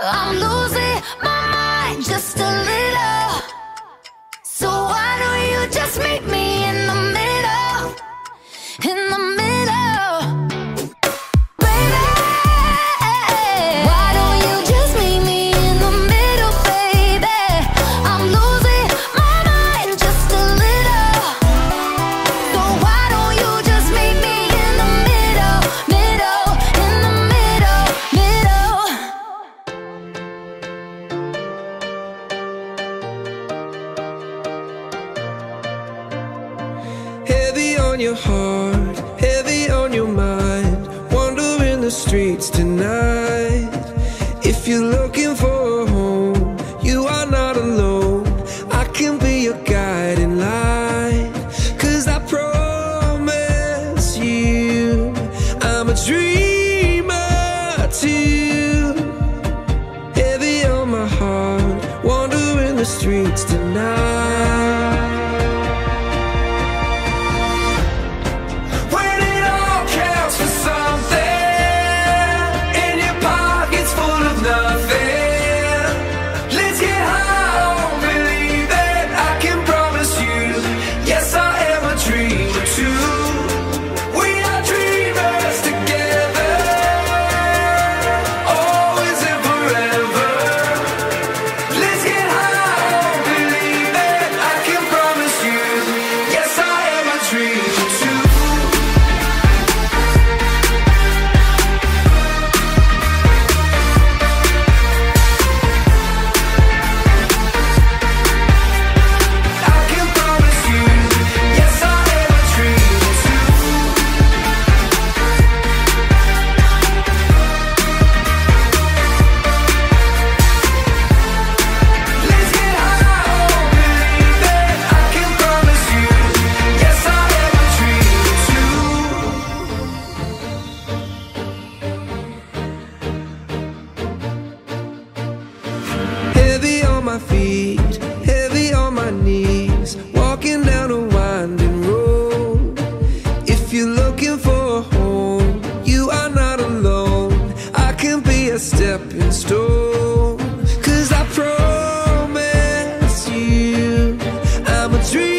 I'm losing my mind just a little. on your heart, heavy on your mind. Wandering the streets tonight. If you're looking for a home, you are not alone. I can be your guiding light. Cause I promise you, I'm a dreamer too. Heavy on my heart, wandering the streets tonight. feet, heavy on my knees, walking down a winding road. If you're looking for a home, you are not alone. I can be a stepping stone, cause I promise you, I'm a dream.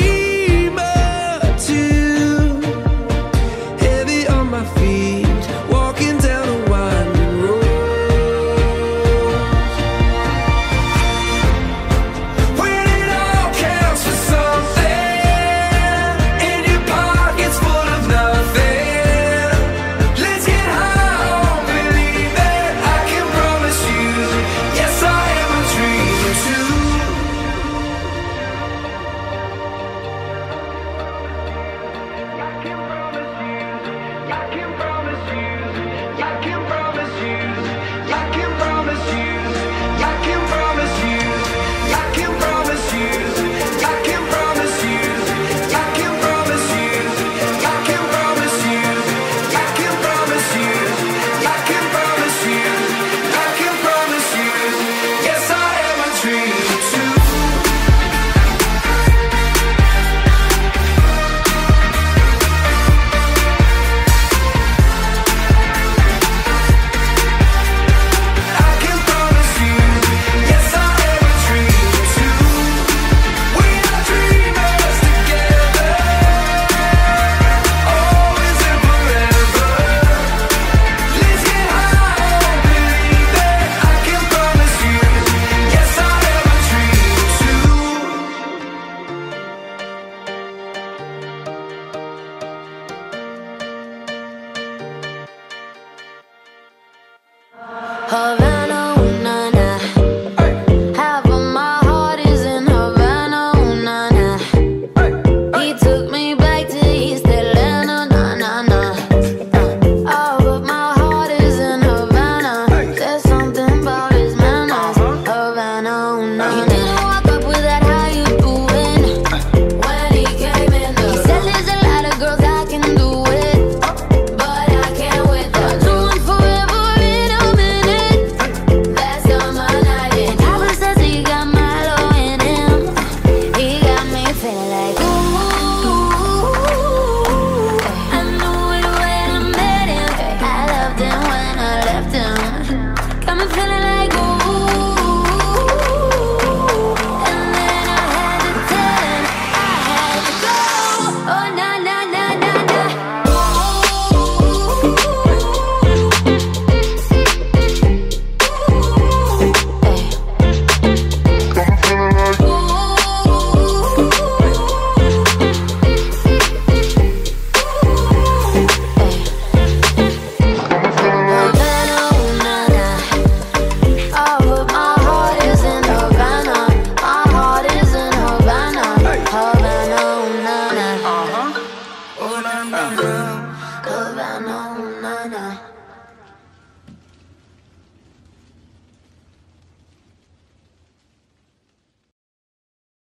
Hello. Havana.